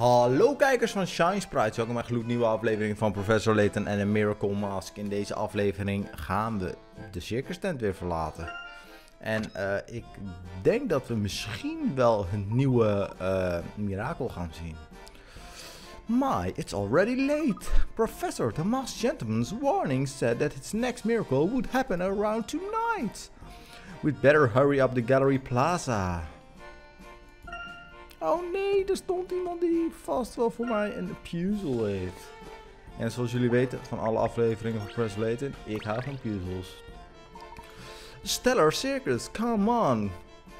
Hallo kijkers van Shine Sprites, welkom bij een gloednieuwe aflevering van Professor Layton en een Miracle Mask. In deze aflevering gaan we de circus tent weer verlaten. En uh, ik denk dat we misschien wel een nieuwe uh, mirakel gaan zien. My, it's already late. Professor, the masked gentleman's warning said that its next miracle would happen around tonight. We'd better hurry up the gallery plaza. Oh nee, er stond iemand die vast wel voor mij een puzzel heeft. En zoals jullie weten van alle afleveringen van Press Laten, ik hou van puzzels. Stellar Circus, come on!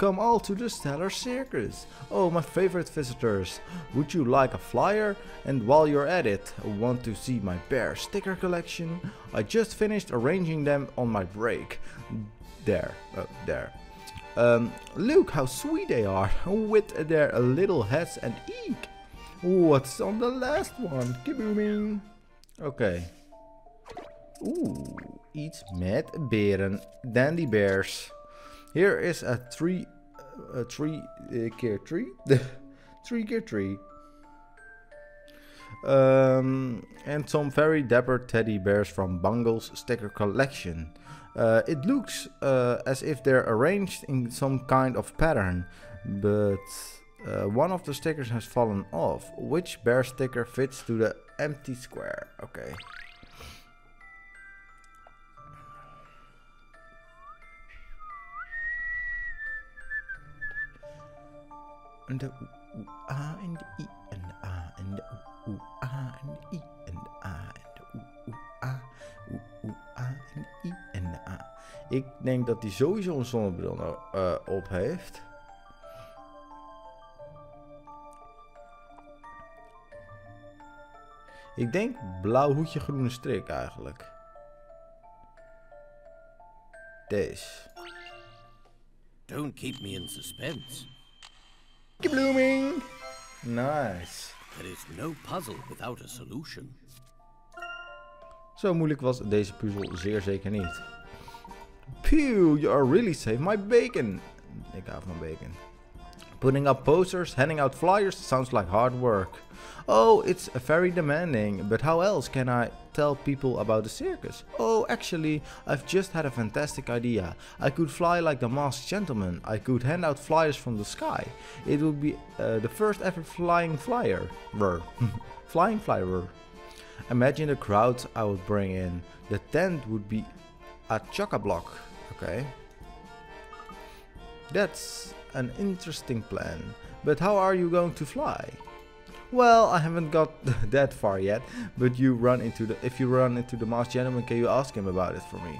Come all to the Stellar Circus. Oh, my favorite visitors. Would you like a flyer? And while you're at it, want to see my bear sticker collection? I just finished arranging them on my break. There, oh, there. Um, look how sweet they are, with their little heads and eek. What's on the last one? Okay. Oeh, iets met beren. Dandy bears. Here is a three, a three uh, keer tree. three tree. Um, and some very dapper teddy bears from Bungle's sticker collection. Uh, it looks uh, as if they're arranged in some kind of pattern, but uh, one of the stickers has fallen off. Which bear sticker fits to the empty square? Okay. And the ooh, ah and the e and the ah and the ooh, ah and the e and the ah Ik denk dat hij sowieso een zonnebril nou, uh, op heeft. Ik denk blauw hoedje, groene strik eigenlijk. Deze. Don't keep me in suspense. blooming. Nice. There is no puzzle without a solution. Zo moeilijk was deze puzzel zeer zeker niet. Pew, you are really saving my bacon. Ik hou van bacon. Putting up posters, handing out flyers sounds like hard work. Oh, it's very demanding, but how else can I tell people about the circus? Oh, actually, I've just had a fantastic idea. I could fly like the masked gentleman. I could hand out flyers from the sky. It would be uh, the first ever flying flyer. flying flyer. Imagine the crowds I would bring in. The tent would be a chock-a-block. Okay. That's an interesting plan. But how are you going to fly? Well, I haven't got that far yet, but you run into the if you run into the masked gentleman, can you ask him about it for me?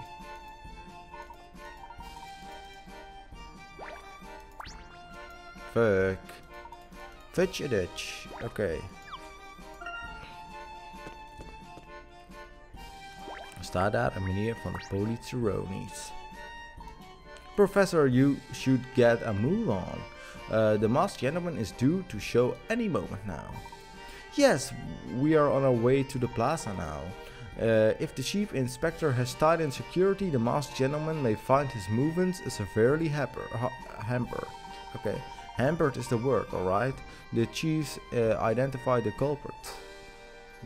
Fuck. Fetch a ditch. Okay. Staat daar een meneer van politie Professor, you should get a move on. Uh, the masked gentleman is due to show any moment now. Yes, we are on our way to the plaza now. Uh, if the chief inspector has tightened security, the masked gentleman may find his movements severely hamper, ha hampered. Okay, hampered is the word, alright? The chiefs uh, identify the culprit.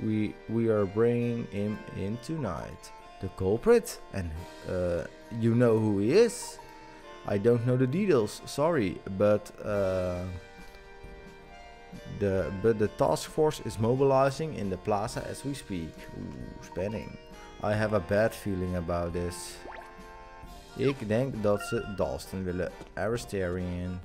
We we are bringing him in tonight. The culprit? And uh, you know who he is? I don't know the details, sorry, but uh, the but the task force is mobilizing in the plaza as we speak. Oeh, spanning. I have a bad feeling about this. Ik denk dat ze Dalston willen arresteren.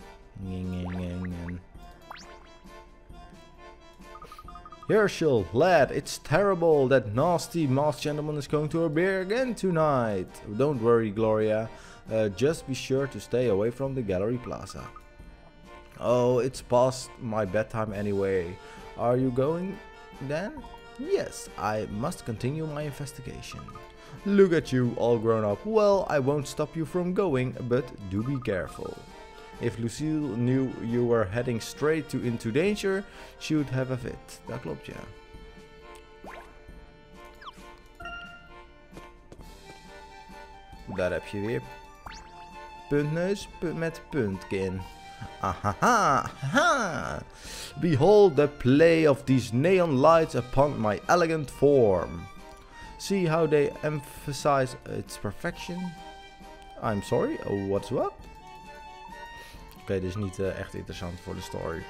Hershel, lad, it's terrible. That nasty masked gentleman is going to a beer again tonight. Don't worry, Gloria. Uh, just be sure to stay away from the gallery plaza. Oh, it's past my bedtime anyway. Are you going then? Yes, I must continue my investigation. Look at you, all grown up. Well, I won't stop you from going, but do be careful. If Lucille knew you were heading straight to into danger, she would have a fit. Dat klopt, ja. Daar heb je weer puntneus met puntkin. Ahaha! ha! Behold the play of these neon lights upon my elegant form. See how they emphasize its perfection? I'm sorry, what's what? Dit is niet uh, echt interessant voor de story.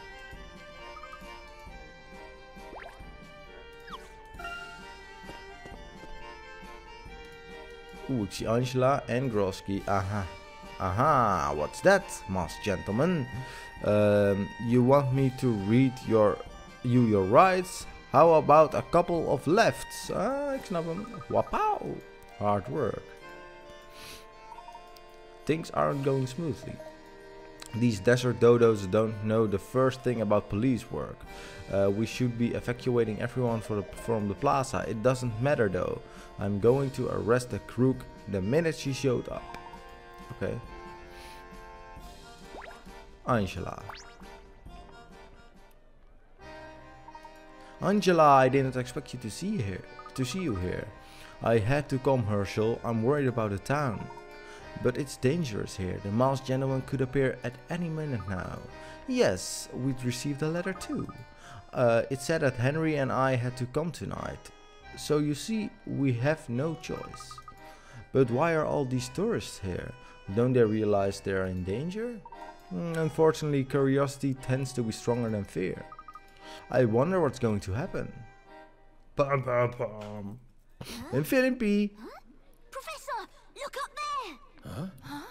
Oeh, ik zie Angela en Grosky. Aha. Aha, what's that, masked gentleman? Um, you want me to read your, you your rights? How about a couple of lefts? Ah, ik snap hem. Wapow. Hard work. Things aren't going smoothly. These desert dodos don't know the first thing about police work. Uh, we should be evacuating everyone the, from the plaza. It doesn't matter though. I'm going to arrest the crook the minute she showed up. Okay. Angela. Angela, I didn't expect you to see here. To see you here. I had to come, Hershel. I'm worried about the town. But it's dangerous here. The masked gentleman could appear at any minute now. Yes, we'd received a letter too. Uh, it said that Henry and I had to come tonight. So you see, we have no choice. But why are all these tourists here? Don't they realize they are in danger? Mm, unfortunately, curiosity tends to be stronger than fear. I wonder what's going to happen. Bum bum bum. And feeling P. Huh? Professor, look up there! Huh? Huh?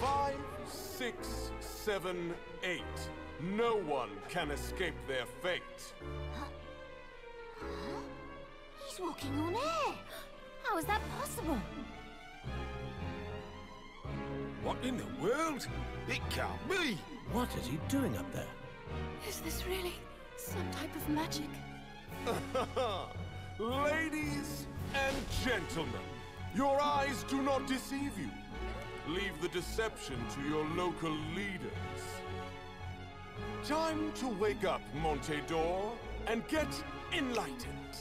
Five, six, seven, eight. No one can escape their fate. He's walking on air. How is that possible? What in the world? It can't be! What is he doing up there? Is this really some type of magic? Ladies and gentlemen, your eyes do not deceive you. Leave the deception to your local leaders. Time to wake up, Monte d'Or, and get enlightened.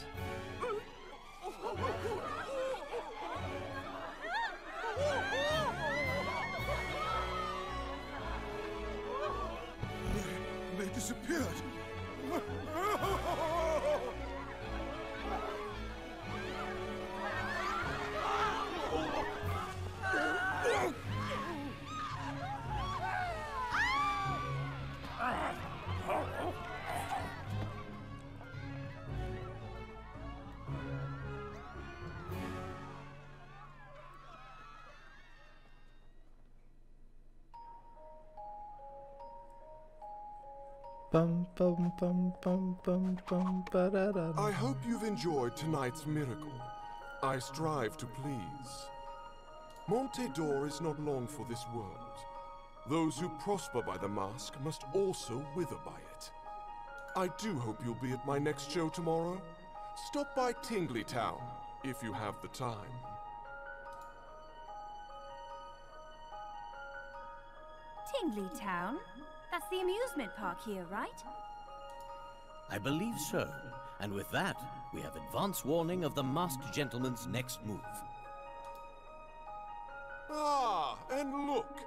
Bum bum bum bum bum bum. I hope you've enjoyed tonight's miracle. I strive to please. Monte d'Or is not long for this world. Those who prosper by the mask must also wither by it. I do hope you'll be at my next show tomorrow. Stop by Tingley Town if you have the time. Tingley Town? That's the amusement park here, right? I believe so. And with that, we have advance warning of the masked gentleman's next move. Ah, and look!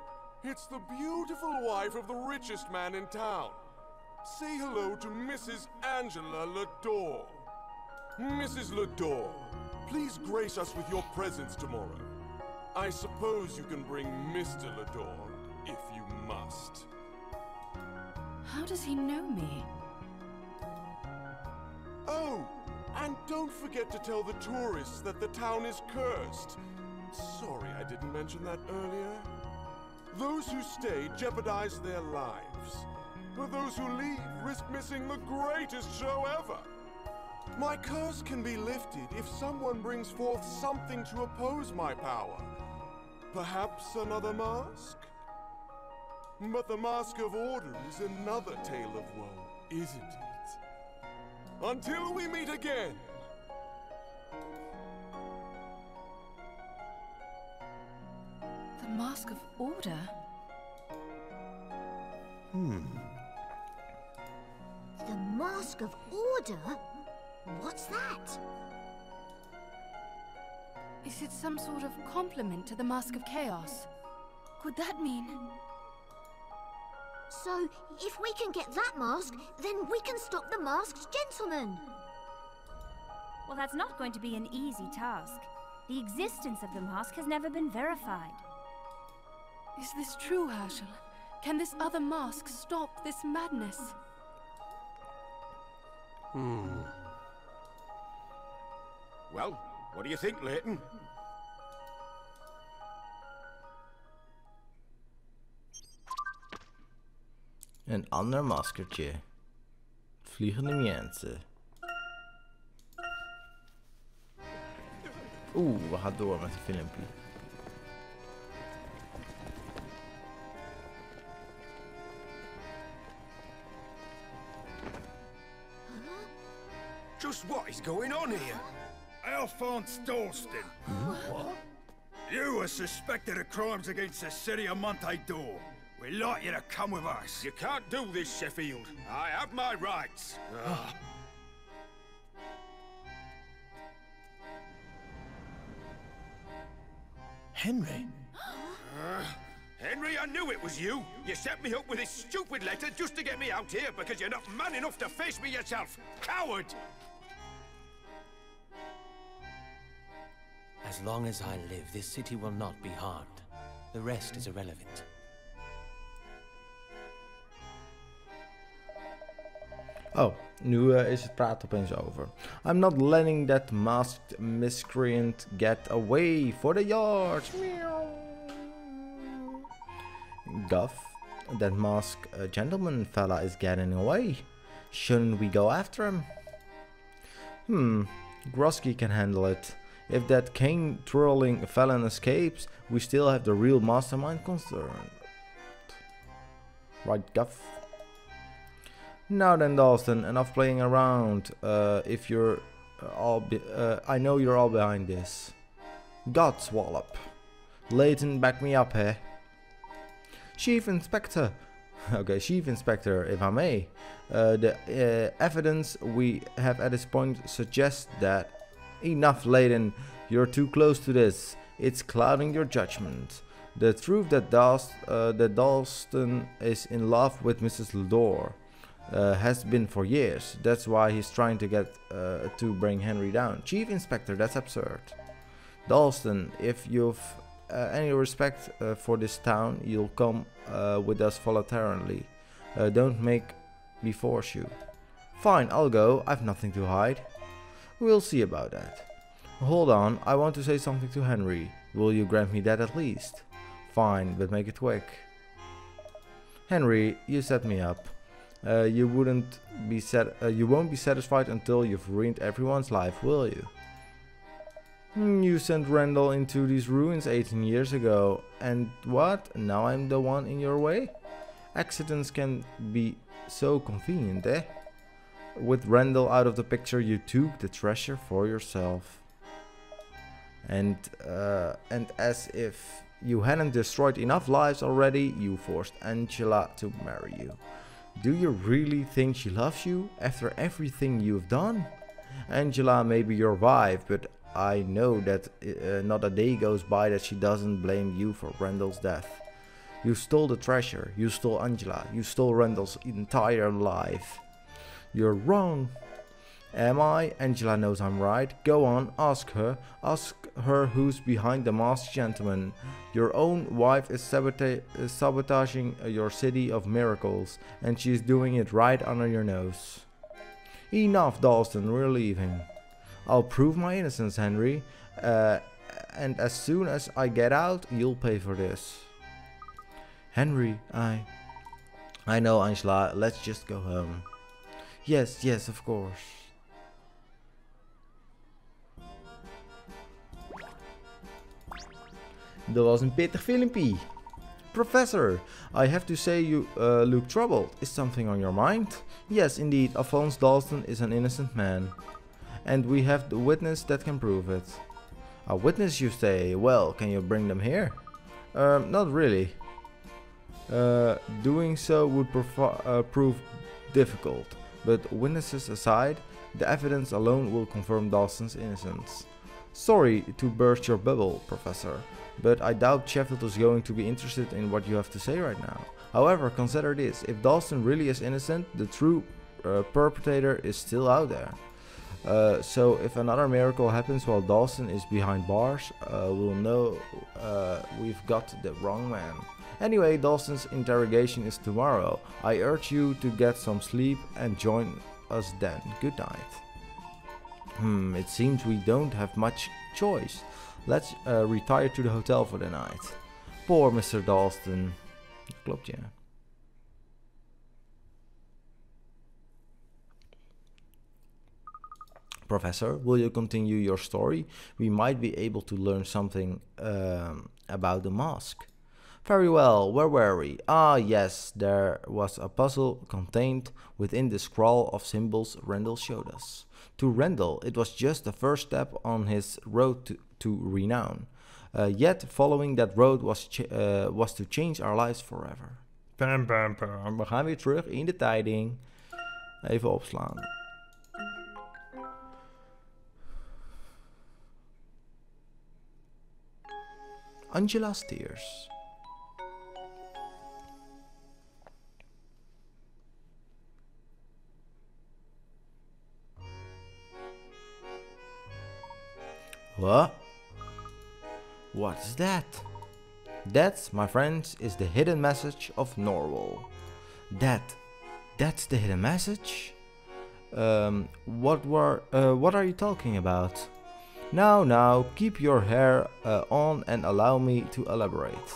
It's the beautiful wife of the richest man in town. Say hello to Mrs. Angela Ledore. Mrs. Ledore, please grace us with your presence tomorrow. I suppose you can bring Mr. Ledore, if you must. How does he know me? Oh, and don't forget to tell the tourists that the town is cursed. Sorry I didn't mention that earlier. Those who stay jeopardize their lives. But those who leave risk missing the greatest show ever. My curse can be lifted if someone brings forth something to oppose my power. Perhaps another mask? But the Mask of Order is another tale of woe, isn't it? Until we meet again! The Mask of Order? Hmm. The Mask of Order? What's that? Is it some sort of compliment to the Mask of Chaos? Could that mean? So, if we can get that mask, then we can stop the masked gentleman. Well, that's not going to be an easy task. The existence of the mask has never been verified. Is this true, Hershel? Can this other mask stop this madness? Hmm. Well, what do you think, Layton? Een ander maskertje. Vliegende mensen. Oeh, we gaan door met het filmpje. Just what is going on here? Alphonse Dalston. What? You are suspected of crimes against the city of Monte d'Or. We'd like you to come with us. You can't do this, Sheffield. I have my rights. Ah. Henry? Henry, I knew it was you. You set me up with this stupid letter just to get me out here because you're not man enough to face me yourself. Coward! As long as I live, this city will not be harmed. The rest is irrelevant. Oh, nu eh, is het opeens over. I'm not letting that masked miscreant get away for the yards. Guff, that masked uh, gentleman fella is getting away. Shouldn't we go after him? Hmm, Grosky can handle it. If that cane twirling felon escapes, we still have the real mastermind concerned. Right, Guff? Now then, Dalston, enough playing around. Uh, if you're uh, all, uh, I know you're all behind this. God, Swallop. Layton, back me up, eh? Chief Inspector. Okay, Chief Inspector, if I may. Uh, the uh, evidence we have at this point suggests that enough, Layton. You're too close to this. It's clouding your judgment. The truth that, Dals uh, that Dalston is in love with Mrs. Ledore uh, has been for years. That's why he's trying to get uh, to bring Henry down. Chief Inspector, that's absurd. Dalston, if you've uh, any respect uh, for this town, you'll come uh, with us voluntarily. Uh, don't make me force you. Fine, I'll go. I've nothing to hide. We'll see about that. Hold on, I want to say something to Henry. Will you grant me that at least? Fine, but make it quick. Henry, you set me up. Uh, you wouldn't be sat. Uh, you won't be satisfied until you've ruined everyone's life, will you? Hmm, you sent Randall into these ruins 18 years ago, and what? Now I'm the one in your way? Accidents can be so convenient, eh? With Randall out of the picture, you took the treasure for yourself. And uh, and as if you hadn't destroyed enough lives already, you forced Angela to marry you. Do you really think she loves you after everything you've done? Angela may be your wife, but I know that uh, not a day goes by that she doesn't blame you for Randall's death. You stole the treasure, you stole Angela, you stole Randall's entire life. You're wrong. Am I? Angela knows I'm right. Go on, ask her. Ask her who's behind the masked gentleman. Your own wife is sabota- sabotaging uh, your city of miracles, and she's doing it right under your nose. Enough, Dalston, we're leaving. I'll prove my innocence, Henry, uh, and as soon as I get out, you'll pay for this. Henry, I. I know, Angela, let's just go home. Yes, yes, of course. Dat was een. Professor, I have to say you uh, look troubled. Is something on your mind? Yes, indeed, Alphonse Dalston is an innocent man. And we have the witness that can prove it. A witness, you say? Well, can you bring them here? Um, not really. Uh, doing so would uh, prove difficult, but witnesses aside, the evidence alone will confirm Dalston's innocence. Sorry to burst your bubble, Professor, but I doubt Sheffield is going to be interested in what you have to say right now. However, consider this, if Dalston really is innocent, the true uh, perpetrator is still out there. Uh, so if another miracle happens while Dalston is behind bars, uh, we'll know uh, we've got the wrong man. Anyway, Dalston's interrogation is tomorrow. I urge you to get some sleep and join us then. Good night. Hmm, it seems we don't have much choice. Let's uh, retire to the hotel for the night. Poor Mr. Dalston. Klopt ja. Professor, will you continue your story? We might be able to learn something um, about the mask. Very well, where were we? Ah, yes, there was a puzzle contained within the scroll of symbols Randall showed us. To Randall, it was just the first step on his road to, to renown. Uh, yet, following that road was, uh, was to change our lives forever. Bam, bam, bam. We gaan weer terug in de tijding. Even opslaan. Angela's Tears. What? What is that? That, my friends, is the hidden message of Norwal. That, that's the hidden message? Um, what were, uh, what are you talking about? Now, now, keep your hair uh, on and allow me to elaborate.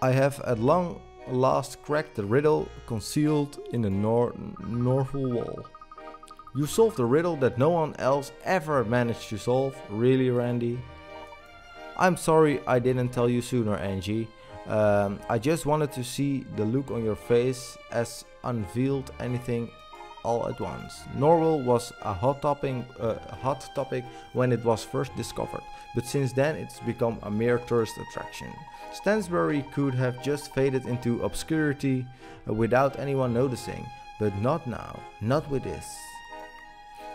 I have at long last cracked the riddle concealed in the nor Norval wall. You solved a riddle that no one else ever managed to solve, really Randy? I'm sorry I didn't tell you sooner Angie. Um, I just wanted to see the look on your face as unveiled anything all at once. Norwal was a hot topic, uh, hot topic when it was first discovered, but since then it's become a mere tourist attraction. Stansbury could have just faded into obscurity uh, without anyone noticing, but not now, not with this.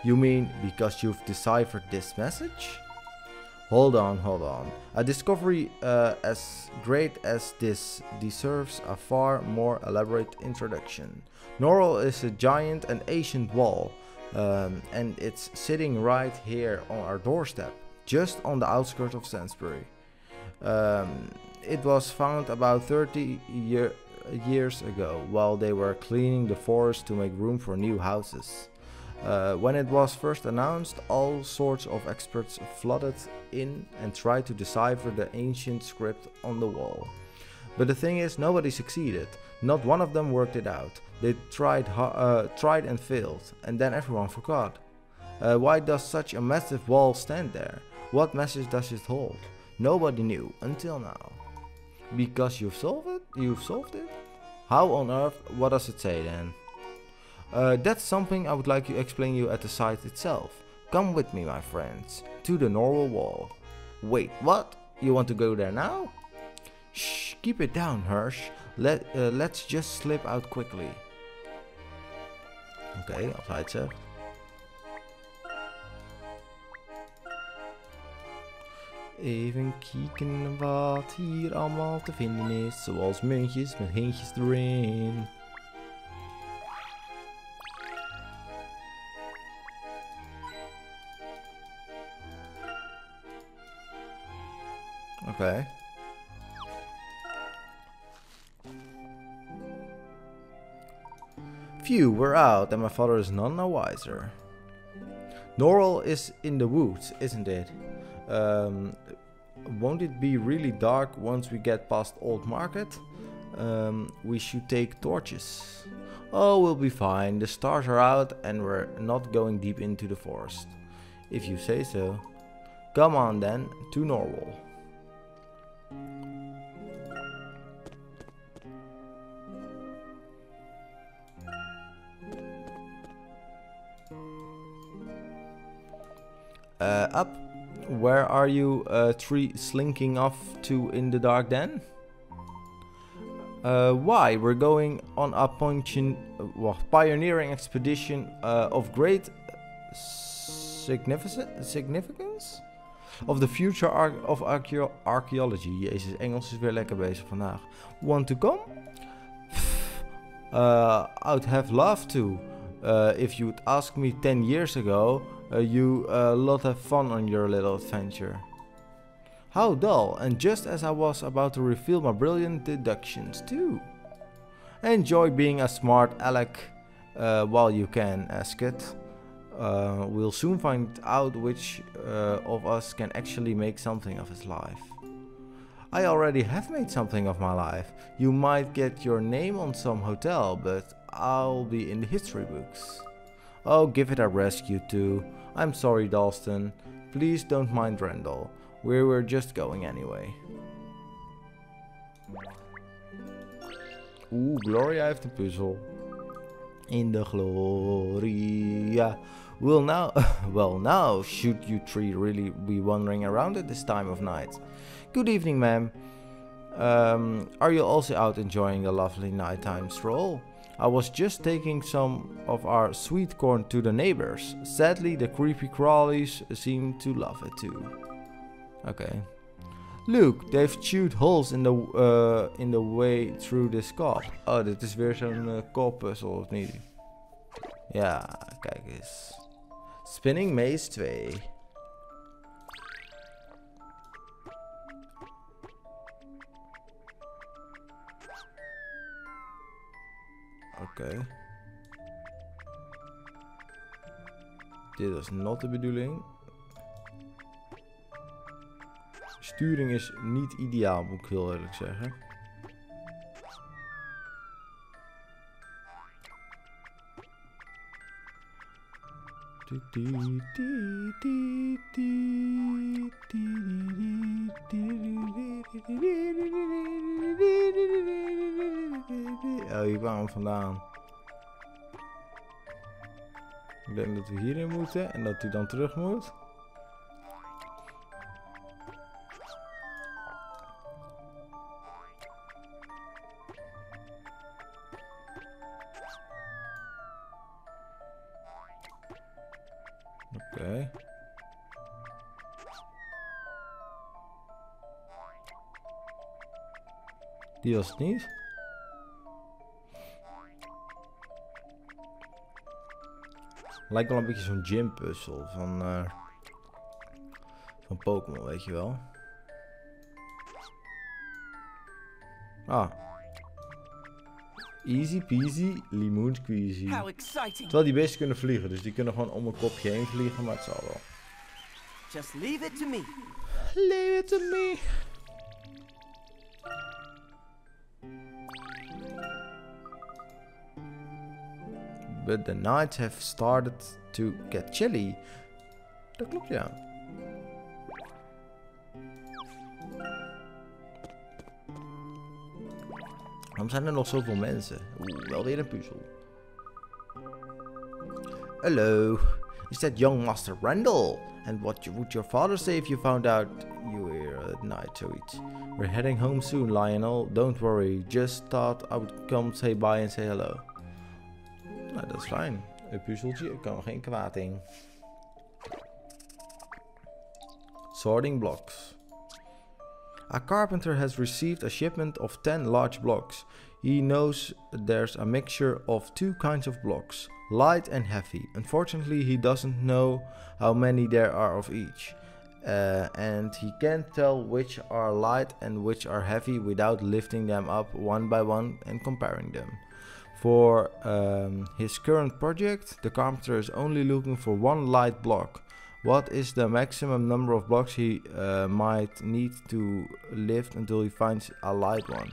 You mean because you've deciphered this message? Hold on, hold on. A discovery uh, as great as this deserves a far more elaborate introduction. Norwal is a giant and ancient wall, um, and it's sitting right here on our doorstep, just on the outskirts of Stansbury. Um, it was found about 30 year, years ago while they were cleaning the forest to make room for new houses. Uh, when it was first announced, all sorts of experts flooded in and tried to decipher the ancient script on the wall. But the thing is, nobody succeeded. Not one of them worked it out. They tried, uh, tried and failed, and then everyone forgot. Uh, why does such a massive wall stand there? What message does it hold? Nobody knew until now. Because you've solved it? You've solved it? How on earth? What does it say then? Uh, that's something I would like to explain you at the site itself. Come with me, my friends, to the Norwal wall. Wait, what? You want to go there now? Shh, keep it down, Hirsch. Let, uh, let's just slip out quickly. Okay, hij het zegt. Even kijken wat hier allemaal te vinden is. Zoals muntjes met hintjes erin. Okay. Phew, we're out and my father is none the wiser. Norwal is in the woods, isn't it? Um, won't it be really dark once we get past Old Market? Um, we should take torches. Oh, we'll be fine. The stars are out and we're not going deep into the forest. If you say so. Come on then, to Norwal. Uh, up. Where are you uh, three slinking off to in the dark then? Uh, why? We're going on a well, pioneering expedition uh, of great significance. of the future ar of archeo archaeology. Jezus, Engels is weer lekker bezig vandaag. Want to come? Uh, I'd have loved to. Uh, if you'd asked me 10 years ago, you uh, lot have fun on your little adventure. How dull, and just as I was about to reveal my brilliant deductions too. Enjoy being a smart aleck uh, while you can, Ascot. Uh, we'll soon find out which uh, of us can actually make something of his life. I already have made something of my life. You might get your name on some hotel, but I'll be in the history books. Oh, give it a rest, you two. I'm sorry, Dalston. Please don't mind Randall. We were just going anyway. Oeh, Gloria heeft een puzzel. In the Gloria. Well now, well now, should you three really be wandering around at this time of night? Good evening, ma'am. Um, are you also out enjoying a lovely nighttime stroll? I was just taking some of our sweet corn to the neighbors. Sadly, the creepy crawlies seem to love it too. Okay. Look, they've chewed holes in the, uh, in the way through this kop. Oh, dit is weer zo'n uh, koppuzzel, of niet? Ja, kijk eens. Spinning Maze 2. Oké. Dit is not de bedoeling. Sturing is niet ideaal, moet ik heel eerlijk zeggen. Oh, hier kwamen vandaan. Ik denk dat we hierin moeten en dat hij dan terug moet. Oké. Die was het niet. Lijkt wel een beetje zo'n gym puzzel van, eh, van Pokémon, weet je wel. Ah. Easy peasy, lemon squeezy. Terwijl die beesten kunnen vliegen, dus die kunnen gewoon om een kopje heen vliegen, maar het zal wel. Just leave it to me. Leave it to me. But the nights have started to get chilly. Dat klopt, ja. Waarom zijn er nog zoveel mensen? Oeh, wel weer een puzzel. Hello, is that young Master Randall? And what would your father say if you found out you were at night to eat? We're heading home soon, Lionel. Don't worry, just thought I would come say bye and say hello. Nou, dat is fijn. Een puzzeltje, kan geen kwaad in. Sorting blocks. A carpenter has received a shipment of 10 large blocks. He knows there's a mixture of two kinds of blocks, light and heavy. Unfortunately, he doesn't know how many there are of each. Uh, and he can't tell which are light and which are heavy without lifting them up one by one and comparing them. For um, his current project, the carpenter is only looking for one light block. What is the maximum number of blocks he uh, might need to lift until he finds a light one?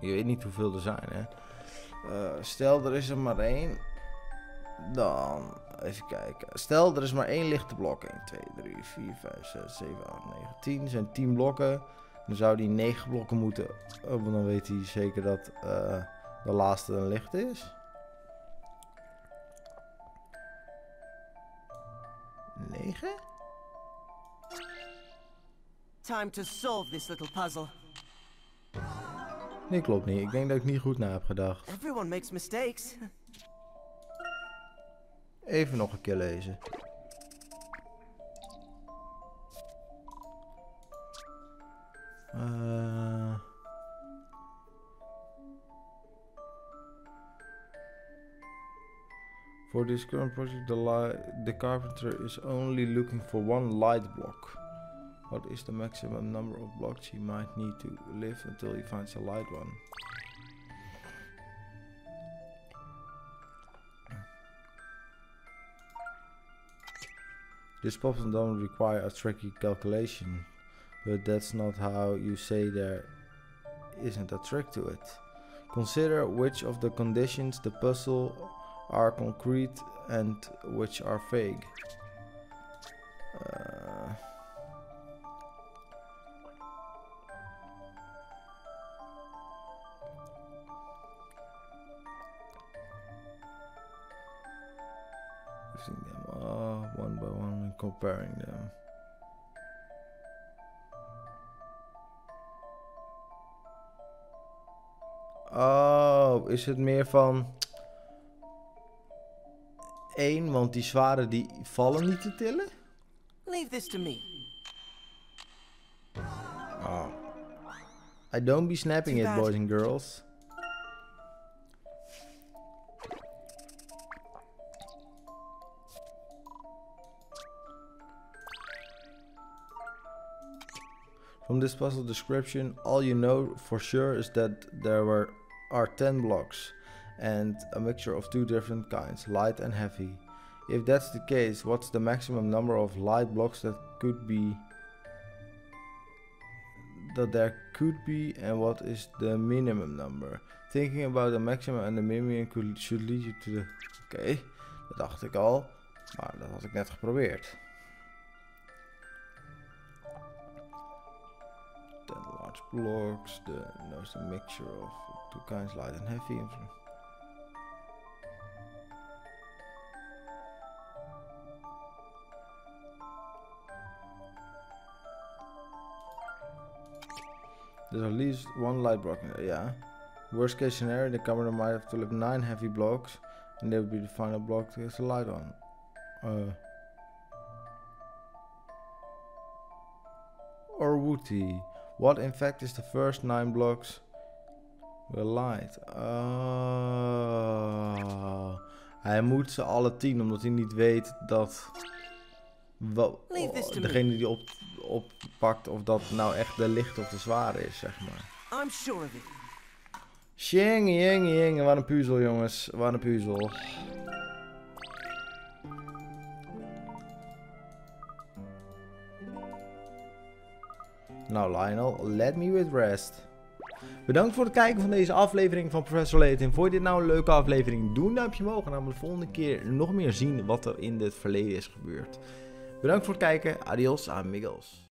Je weet niet hoeveel er zijn, hè? Eh, stel, er is er maar één. Dan, even kijken. Stel, er is maar één lichte blok. 1, 2, 3, 4, 5, 6, 7, 8, 9, 10. Er zijn 10 blokken. Dan zou die 9 blokken moeten. Oh, want dan weet hij zeker dat eh, de laatste een licht is. 9? Time to solve this little puzzle. Nee, klopt niet. Ik denk dat ik niet goed na heb gedacht. Everyone makes mistakes. even nog een keer lezen. Uh, for this current project, the, the carpenter is only looking for one light block. What is the maximum number of blocks he might need to live until he finds a light one? This problem doesn't require a tricky calculation, but that's not how you say there isn't a trick to it. Consider which of the conditions the puzzle are concrete and which are vague. Uh, them all one by one and comparing them. Oh, is het meer van 1, want die zware die vallen niet te tillen? Leave this to me. Oh. I don't be snapping it, boys and girls. From this puzzle description, all you know for sure is that there were are 10 blocks and a mixture of two different kinds, light and heavy. If that's the case, what's the maximum number of light blocks that could be that there could be and what is the minimum number? Thinking about the maximum and the minimum could, should lead you to the... Oké, dat dacht ik al, maar dat had ik net geprobeerd. Ten large blocks, the knows the mixture of two kinds, light and heavy. There's at least one light block in there, yeah. Worst case scenario, the camera might have to lift 9 heavy blocks, and they would be the final block to get the light on. Uh, or would he? What in fact is the first 9 blocks will light? Oh. Hij moet ze alle 10, omdat hij niet weet dat... Wel, me. degene die op, oppakt of dat nou echt de licht of de zware is, zeg maar. I'm sure of it. Tjinge, jinge, jinge. Wat een puzzel, jongens. Wat een puzzel. Nou, Lionel, let me with rest. Bedankt voor het kijken van deze aflevering van Professor Layton. Vond je dit nou een leuke aflevering? Doe een duimpje omhoog en dan de volgende keer nog meer zien wat er in het verleden is gebeurd. Bedankt voor het kijken. Adios, amigos.